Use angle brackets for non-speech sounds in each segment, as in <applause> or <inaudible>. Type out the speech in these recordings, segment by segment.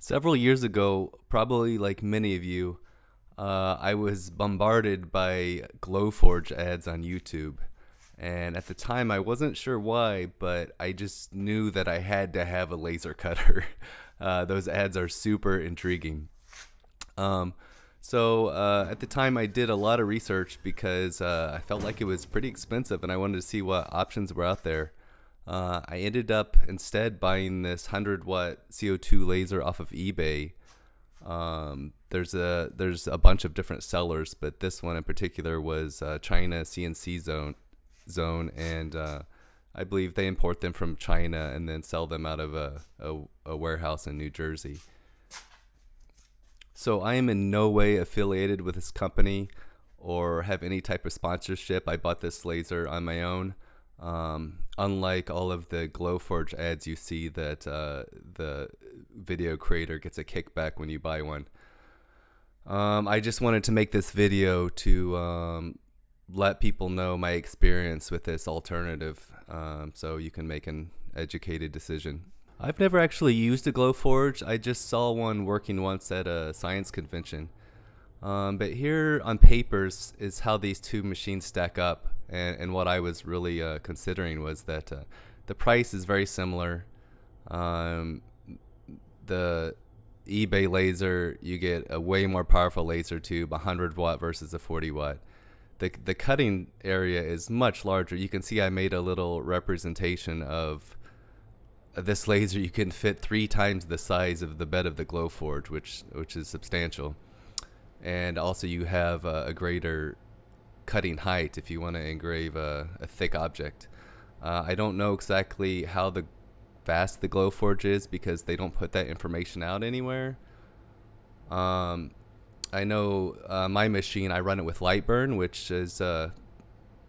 Several years ago, probably like many of you, uh, I was bombarded by Glowforge ads on YouTube. And at the time, I wasn't sure why, but I just knew that I had to have a laser cutter. <laughs> Uh, those ads are super intriguing. Um, so uh, at the time, I did a lot of research because uh, I felt like it was pretty expensive and I wanted to see what options were out there. Uh, I ended up instead buying this 100 watt CO2 laser off of eBay. Um, there's a there's a bunch of different sellers, but this one in particular was uh, China CNC Zone Zone, and uh, I believe they import them from China and then sell them out of a, a, a warehouse in New Jersey. So I am in no way affiliated with this company or have any type of sponsorship. I bought this laser on my own. Um, unlike all of the Glowforge ads you see that uh, the video creator gets a kickback when you buy one. Um, I just wanted to make this video to um, let people know my experience with this alternative um, so you can make an educated decision. I've never actually used a Glowforge. I just saw one working once at a science convention. Um, but here on papers is how these two machines stack up. And, and what I was really uh, considering was that uh, the price is very similar. Um, the eBay laser, you get a way more powerful laser tube, 100 watt versus a 40 watt. The, the cutting area is much larger. You can see I made a little representation of this laser. You can fit three times the size of the bed of the Glowforge, which which is substantial. And also you have a, a greater cutting height if you want to engrave a, a thick object. Uh, I don't know exactly how the fast the Glowforge is because they don't put that information out anywhere. Um, I know uh, my machine. I run it with Lightburn, which is uh,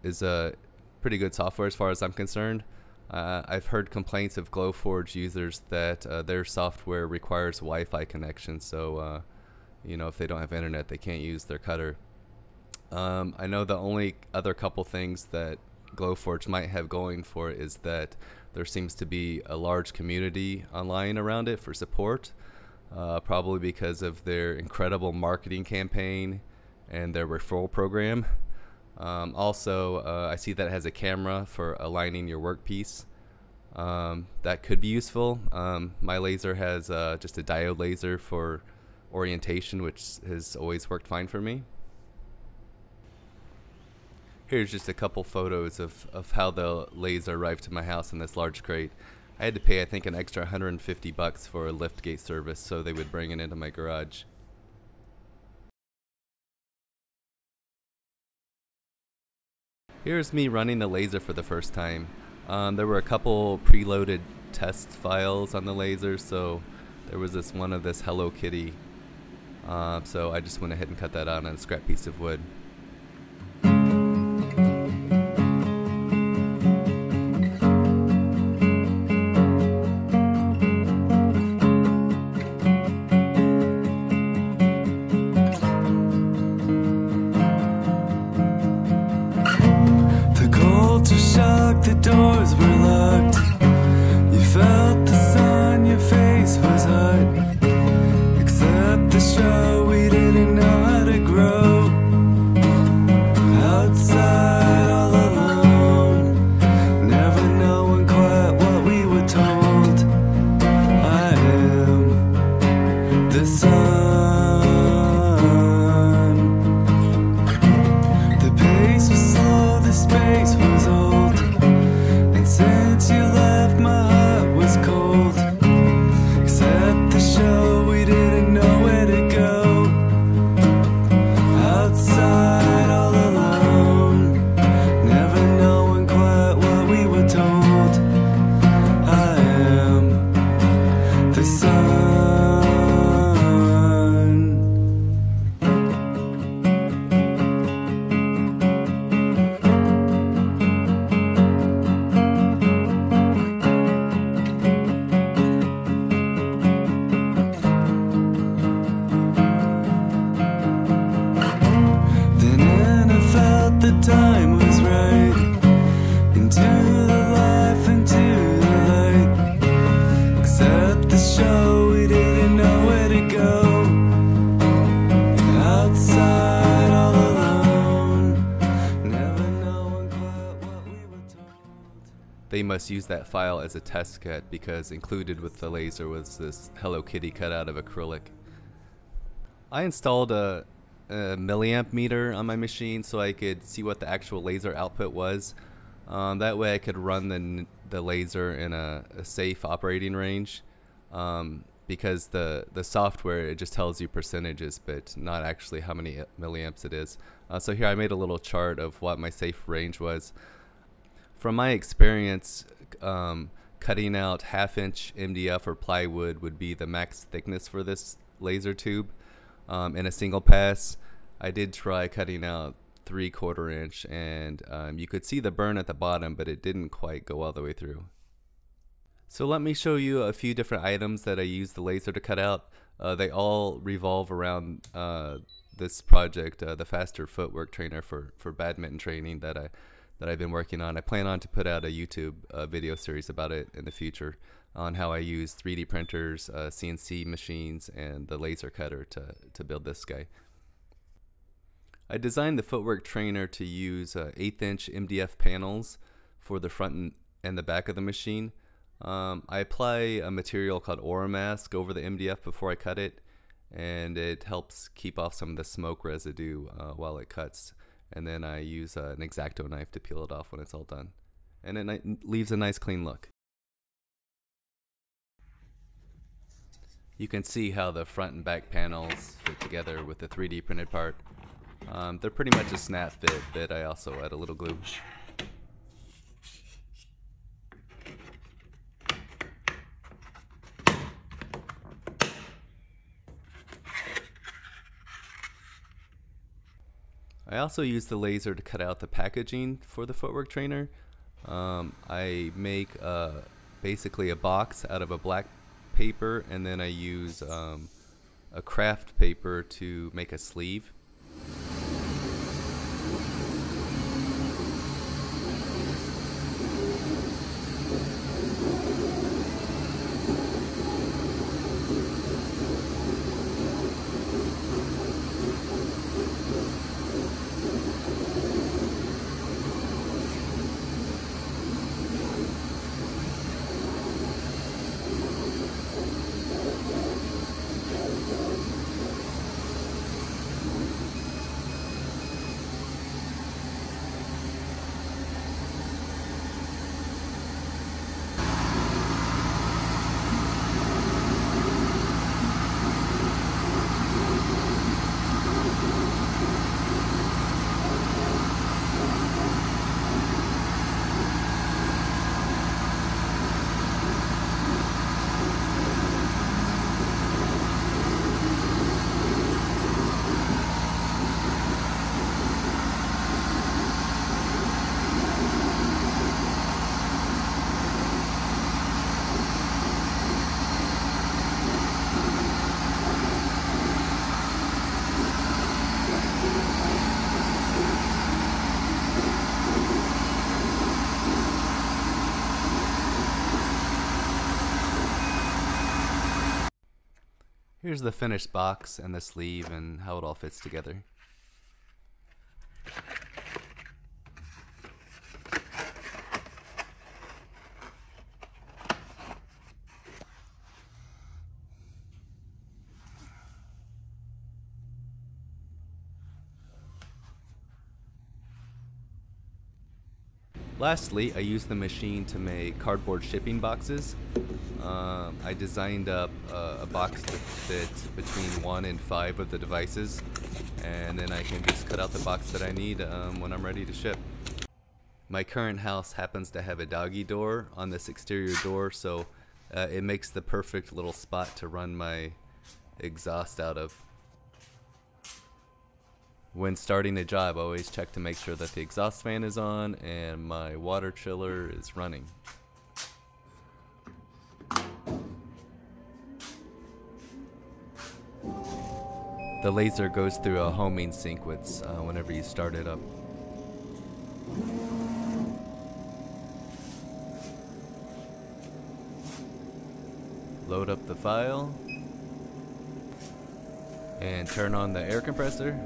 is a pretty good software as far as I'm concerned. Uh, I've heard complaints of Glowforge users that uh, their software requires Wi-Fi connection, so uh, you know if they don't have internet, they can't use their cutter. Um, I know the only other couple things that Glowforge might have going for it is that there seems to be a large community online around it for support, uh, probably because of their incredible marketing campaign and their referral program. Um, also, uh, I see that it has a camera for aligning your workpiece. Um, that could be useful. Um, my laser has uh, just a diode laser for orientation, which has always worked fine for me. Here's just a couple photos of, of how the laser arrived to my house in this large crate. I had to pay, I think, an extra 150 bucks for a liftgate service so they would bring it into my garage. Here's me running the laser for the first time. Um, there were a couple preloaded test files on the laser, so there was this one of this Hello Kitty. Uh, so I just went ahead and cut that out on a scrap piece of wood. time was right. The life, light. Except the show, we didn't know where to go. Outside all alone. They must use that file as a test cut because included with the laser was this Hello Kitty cutout of acrylic. I installed a a milliamp meter on my machine so I could see what the actual laser output was. Um, that way I could run the, the laser in a, a safe operating range um, because the, the software, it just tells you percentages but not actually how many milliamps it is. Uh, so here I made a little chart of what my safe range was. From my experience, um, cutting out half inch MDF or plywood would be the max thickness for this laser tube um, in a single pass. I did try cutting out three quarter inch and um, you could see the burn at the bottom but it didn't quite go all the way through. So let me show you a few different items that I use the laser to cut out. Uh, they all revolve around uh, this project, uh, the faster footwork trainer for, for badminton training that I that I've been working on. I plan on to put out a YouTube uh, video series about it in the future on how I use 3D printers, uh, CNC machines, and the laser cutter to, to build this guy. I designed the footwork trainer to use uh, eighth inch MDF panels for the front and the back of the machine. Um, I apply a material called Oramask over the MDF before I cut it, and it helps keep off some of the smoke residue uh, while it cuts. And then I use uh, an X-Acto knife to peel it off when it's all done. And it leaves a nice clean look. You can see how the front and back panels fit together with the 3D printed part. Um, they're pretty much a snap fit, but I also add a little glue. I also use the laser to cut out the packaging for the footwork trainer. Um, I make uh, basically a box out of a black paper and then I use um, a craft paper to make a sleeve. Here's the finished box and the sleeve and how it all fits together. Lastly, I used the machine to make cardboard shipping boxes. Um, I designed up uh, a box to fit between one and five of the devices, and then I can just cut out the box that I need um, when I'm ready to ship. My current house happens to have a doggy door on this exterior door, so uh, it makes the perfect little spot to run my exhaust out of. When starting a job, always check to make sure that the exhaust fan is on and my water chiller is running. The laser goes through a homing sequence uh, whenever you start it up. Load up the file and turn on the air compressor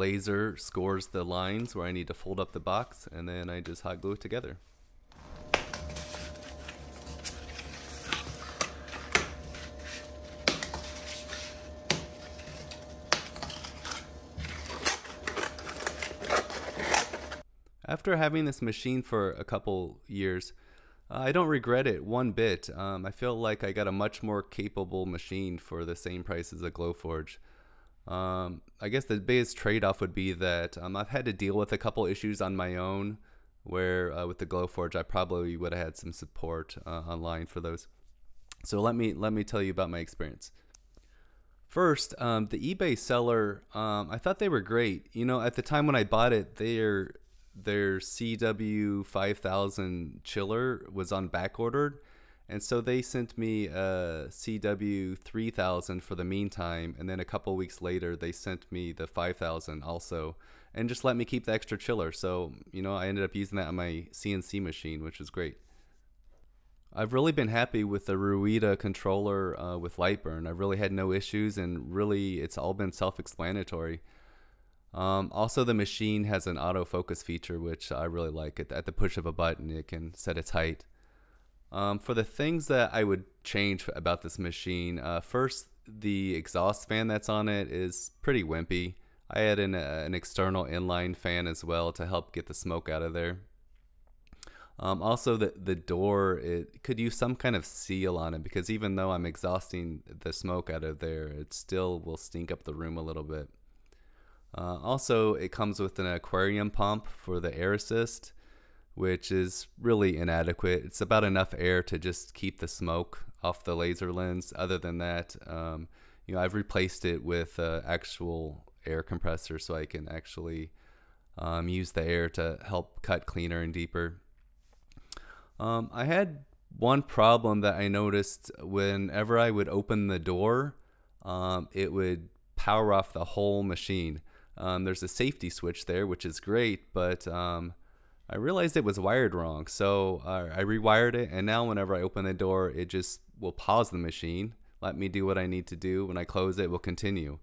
laser scores the lines where I need to fold up the box and then I just hot glue it together. After having this machine for a couple years, uh, I don't regret it one bit. Um, I feel like I got a much more capable machine for the same price as a Glowforge. Um, I guess the biggest trade-off would be that um, I've had to deal with a couple issues on my own. Where uh, with the Glowforge, I probably would have had some support uh, online for those. So let me let me tell you about my experience. First, um, the eBay seller, um, I thought they were great. You know, at the time when I bought it, their their CW 5000 chiller was on back ordered and so they sent me a CW 3000 for the meantime. And then a couple weeks later, they sent me the 5000 also and just let me keep the extra chiller. So, you know, I ended up using that on my CNC machine, which was great. I've really been happy with the Ruida controller uh, with Lightburn. I've really had no issues and really it's all been self explanatory. Um, also, the machine has an autofocus feature, which I really like. At the push of a button, it can set its height. Um, for the things that I would change about this machine, uh, first, the exhaust fan that's on it is pretty wimpy. I had an, uh, an external inline fan as well to help get the smoke out of there. Um, also, the, the door, it could use some kind of seal on it because even though I'm exhausting the smoke out of there, it still will stink up the room a little bit. Uh, also, it comes with an aquarium pump for the air assist which is really inadequate. It's about enough air to just keep the smoke off the laser lens. Other than that, um, you know, I've replaced it with uh, actual air compressor so I can actually um, use the air to help cut cleaner and deeper. Um, I had one problem that I noticed whenever I would open the door, um, it would power off the whole machine. Um, there's a safety switch there, which is great, but um, I realized it was wired wrong. So uh, I rewired it, and now whenever I open the door, it just will pause the machine, let me do what I need to do. When I close it, will continue,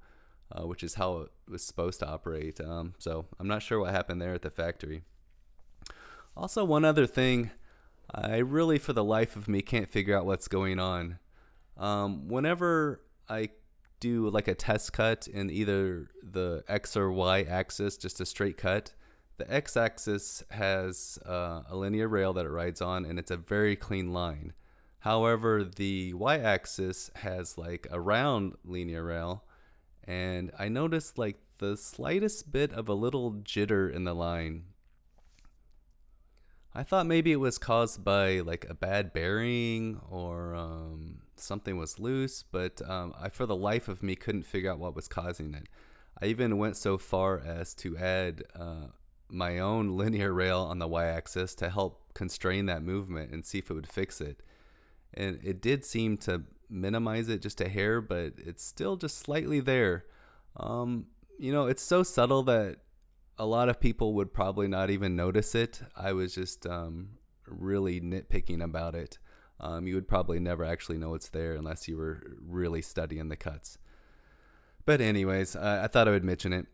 uh, which is how it was supposed to operate. Um, so I'm not sure what happened there at the factory. Also, one other thing, I really, for the life of me, can't figure out what's going on. Um, whenever I do like a test cut in either the X or Y axis, just a straight cut, the x-axis has uh, a linear rail that it rides on, and it's a very clean line. However, the y-axis has like a round linear rail, and I noticed like the slightest bit of a little jitter in the line. I thought maybe it was caused by like a bad bearing or um, something was loose, but um, I, for the life of me, couldn't figure out what was causing it. I even went so far as to add uh, my own linear rail on the y-axis to help constrain that movement and see if it would fix it. And it did seem to minimize it just a hair, but it's still just slightly there. Um, you know, it's so subtle that a lot of people would probably not even notice it. I was just um, really nitpicking about it. Um, you would probably never actually know it's there unless you were really studying the cuts. But anyways, uh, I thought I would mention it.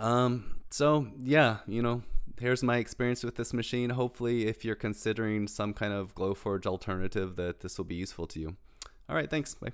Um, so yeah, you know, here's my experience with this machine. Hopefully, if you're considering some kind of Glowforge alternative, that this will be useful to you. All right, thanks. Bye.